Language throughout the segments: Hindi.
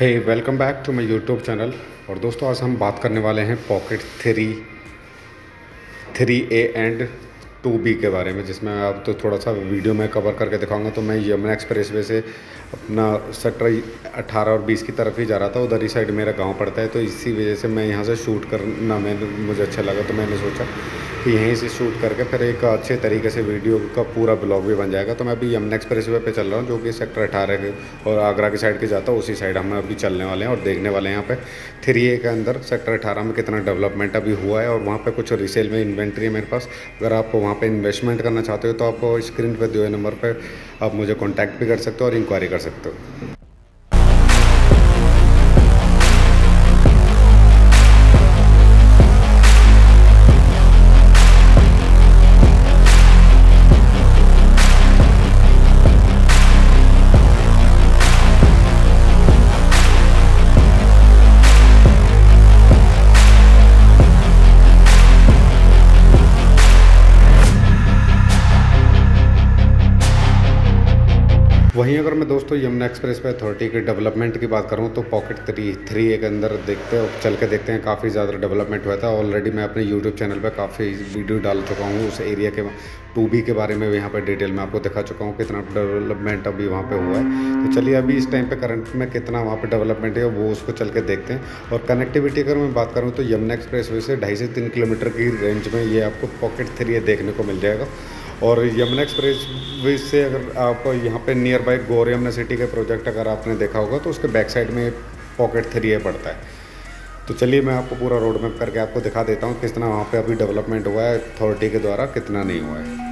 Hey welcome back to my YouTube channel और दोस्तों, आज हम बात करने वाले हैं pocket three three A and two B के बारे में, जिसमें आप तो थोड़ा सा वीडियो में कवर करके दिखाऊँगा तो मैं यमुना एक्सप्रेस वे से अपना सेक्टर अठारह और बीस की तरफ़ ही जा रहा था, उधर ही साइड मेरा गाँव पड़ता है तो इसी वजह से मैं यहाँ से शूट करना मैंने मुझे अच्छा लगा तो मैंने सोचा कि यहीं से शूट करके फिर एक अच्छे तरीके से वीडियो का पूरा ब्लॉग भी बन जाएगा तो मैं अभी यमुना एक्सप्रेस वे पर चल रहा हूँ, जो कि सेक्टर अठारह के और आगरा की साइड के जाता हूँ, उसी साइड हम अभी चलने वाले हैं और देखने वाले हैं यहाँ पर थ्री ए के अंदर सेक्टर अठारह में कितना डेवलपमेंट अभी हुआ है और वहाँ पर कुछ रिसेल में इन्वेंट्री है मेरे पास, अगर आप वहाँ पे इन्वेस्टमेंट करना चाहते हो तो आप स्क्रीन पर दिए नंबर पे आप मुझे कांटेक्ट भी कर सकते हो और इंक्वायरी कर सकते हो। वहीं अगर मैं दोस्तों यमुना एक्सप्रेस पे अथॉरिटी के डेवलपमेंट की बात करूँ तो पॉकेट थ्री थ्री के अंदर देखते हैं, चल के देखते हैं, काफ़ी ज़्यादा डेवलपमेंट हुआ था। ऑलरेडी मैं अपने यूट्यूब चैनल पे काफ़ी वीडियो डाल चुका हूँ, उस एरिया के, टू बी के बारे में यहाँ पर डिटेल में आपको दिखा चुका हूँ, कितना डेवलपमेंट अभी वहाँ पर हुआ है। तो चलिए अभी इस टाइम पर करंट में कितना वहाँ पर डेवलपमेंट है, वो उसको चल के देखते हैं। और कनेक्टिविटी अगर मैं बात करूँ तो यमुना एक्सप्रेस वे से ढाई से तीन किलोमीटर की रेंज में ये आपको पॉकेट थ्री देखने को मिल जाएगा। और यमुना एक्सप्रेस वे से अगर आप यहाँ पे near by Gaur Yamuna city के प्रोजेक्ट अगर आपने देखा होगा तो उसके बैक साइड में पॉकेट थ्री ए पड़ता है। तो चलिए मैं आपको पूरा रोड मैप करके आपको दिखा देता हूँ कितना वहाँ पे अभी डेवलपमेंट हुआ है अथॉरिटी के द्वारा कितना नहीं हुआ है।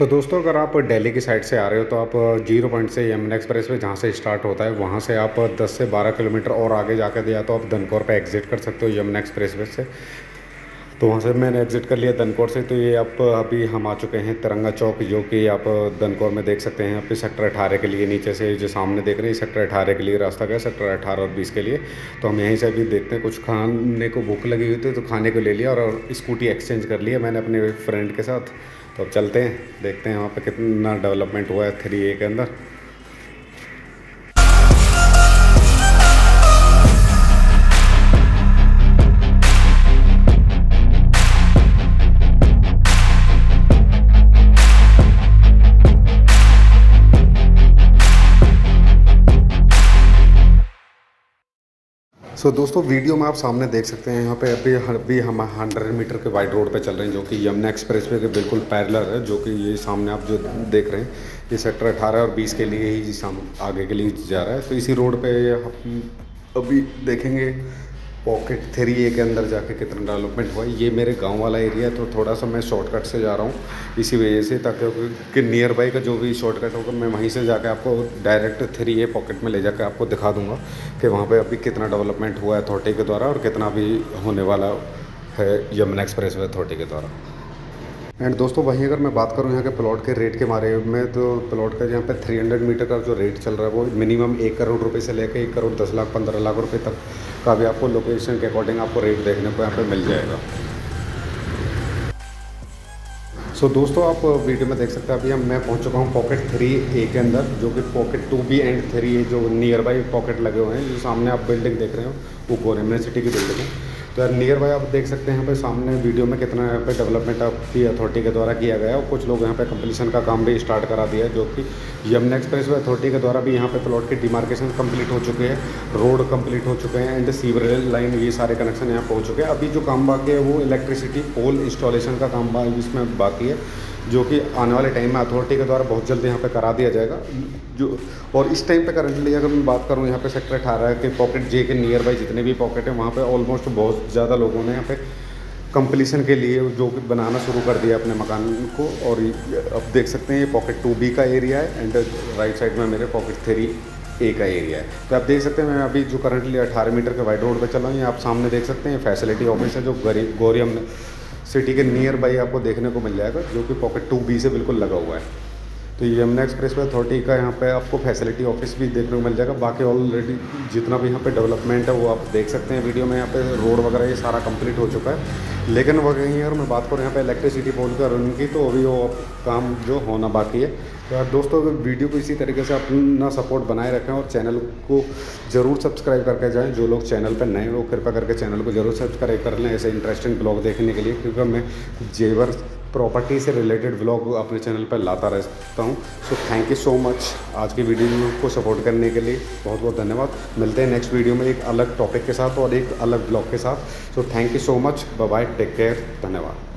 सो so, दोस्तों अगर आप दिल्ली की साइड से आ रहे हो तो आप ज़ीरो पॉइंट से यमुना एक्सप्रेस वे जहाँ से स्टार्ट होता है वहाँ से आप 10 से 12 किलोमीटर और आगे जाकर दिया तो आप दनकौर पे एग्ज़िट कर सकते हो यमुना एक्सप्रेस वे से। तो वहाँ से मैंने एग्ज़िट कर लिया दनकौर से। तो ये आप अभी हम आ चुके हैं तिरंगा चौक जो कि आप दनकौर में देख सकते हैं। आप सेक्टर अठारह के लिए नीचे से जो सामने देख रहे हैं सेक्टर अठारह के लिए रास्ता गया सेक्टर अठारह और बीस के लिए। तो हम यहीं से अभी देखते हैं कुछ खाने को भूख लगी हुई थी तो खाने को ले लिया और स्कूटी एक्सचेंज कर लिया मैंने अपने फ्रेंड के साथ। तो अब चलते हैं, देखते हैं वहाँ पर कितना डेवलपमेंट हुआ है थ्री ए के अंदर। सो so, दोस्तों वीडियो में आप सामने देख सकते हैं यहाँ पे अभी अभी हम हंड्रेड मीटर के वाइड रोड पे चल रहे हैं जो कि यमुना एक्सप्रेस वे के बिल्कुल पैरलर है जो कि ये सामने आप जो देख रहे हैं ये सेक्टर अठारह और बीस के लिए ही आगे के लिए जा रहा है। तो इसी रोड पर हम अभी देखेंगे पॉकेट थ्री ए के अंदर जाके कितना डेवलपमेंट हुआ, ये मेरे गाँव वाला एरिया है तो थोड़ा सा मैं शॉर्टकट से जा रहा हूँ, इसी वजह से ताकि कि नियर बाई का जो भी शॉर्टकट होगा, मैं वहीं से जाके आपको डायरेक्ट थ्री ए पॉकेट में ले जाकर आपको दिखा दूँगा कि वहाँ पे अभी कितना डेवलपमेंट हुआ है अथॉरिटी के द्वारा और कितना भी होने वाला है यमुना एक्सप्रेस वे अथॉरिटी के द्वारा। एंड दोस्तों वहीं अगर मैं बात करूँ यहाँ के प्लॉट के रेट के बारे में तो प्लॉट का यहाँ पे 300 मीटर का जो रेट चल रहा है वो मिनिमम एक करोड़ रुपए से लेकर एक करोड़ दस लाख पंद्रह लाख रुपए तक का भी आपको लोकेशन के अकॉर्डिंग आपको रेट देखने को यहाँ पे मिल जाएगा। सो so, दोस्तों आप वीडियो में देख सकते हैं अभी हम मैं पहुँच चुका हूँ पॉकेट थ्री ए के अंदर जो कि pocket two B and three जो नियर बाई पॉकेट लगे हुए हैं जो सामने आप बिल्डिंग देख रहे हो वो गोरेमन सिटी की बिल्डिंग है। तो यार नियर बाय आप देख सकते हैं यहाँ पे सामने वीडियो में कितना यहाँ पे डेवलपमेंट आपकी अथॉरिटी के द्वारा किया गया और कुछ लोग यहाँ पे कंप्लीसन का काम भी स्टार्ट करा दिया है, जो कि यमुना एक्सप्रेस वे अथॉरिटी के द्वारा भी यहाँ पे प्लॉट की डिमार्केशन कंप्लीट हो चुके हैं रोड कंप्लीट हो चुके हैं एंड सीवर लाइन ये सारे कनेक्शन यहाँ हो चुके हैं। अभी जो काम बाकी है वो इलेक्ट्रिसिटी पोल इंस्टॉलेशन का काम इसमें बाकी है। जो कि आने वाले टाइम में अथॉरिटी के द्वारा बहुत जल्द यहाँ पे करा दिया जाएगा। जो, और इस टाइम पे करंटली अगर मैं बात करूँ, यहाँ पे सेक्टर अठारह के पॉकेट जे के नियर बाई जितने भी पॉकेट हैं, वहाँ पे ऑलमोस्ट बहुत ज़्यादा लोगों ने यहाँ पे कंप्लीसन के लिए जो कि बनाना शुरू कर दिया अपने मकान को। और अब देख सकते हैं ये पॉकेट टू बी का एरिया है एंड राइट साइड में मेरे पॉकेट थ्री ए का एरिया है। तो आप देख सकते हैं, मैं अभी जो करंटली 18 मीटर के वाइड रोड पर चला हूँ, ये आप सामने देख सकते हैं फैसिलिटी ऑफ़िस है जो गोरियम सिटी के नियर बाई आपको देखने को मिल जाएगा, जो कि पॉकेट टू बी से बिल्कुल लगा हुआ है। तो यमुना एक्सप्रेस वे अथॉरिटी का यहाँ पे आपको फैसिलिटी ऑफ़िस भी देखने को मिल जाएगा। बाकी ऑलरेडी जितना भी यहाँ पे डेवलपमेंट है, वो आप देख सकते हैं वीडियो में यहाँ पे रोड वगैरह ये सारा कंप्लीट हो चुका है। लेकिन वही अगर मैं बात करूँ यहाँ पे इलेक्ट्रिसिटी पोल का रन की तो अभी वो काम जो होना बाकी है। तो दोस्तों, अगर वीडियो को इसी तरीके से अपना सपोर्ट बनाए रखें और चैनल को ज़रूर सब्सक्राइब करके जाएँ, जो लोग चैनल पर नए वो कृपया करके चैनल को ज़रूर सब्सक्राइब कर लें ऐसे इंटरेस्टिंग ब्लॉग देखने के लिए, क्योंकि मैं जेवर प्रॉपर्टी से रिलेटेड ब्लॉग अपने चैनल पर लाता रहता हूँ। So thank you so much आज की वीडियो को सपोर्ट करने के लिए। बहुत बहुत धन्यवाद। मिलते हैं नेक्स्ट वीडियो में एक अलग टॉपिक के साथ और एक अलग ब्लॉग के साथ। So thank you so much bye take care धन्यवाद।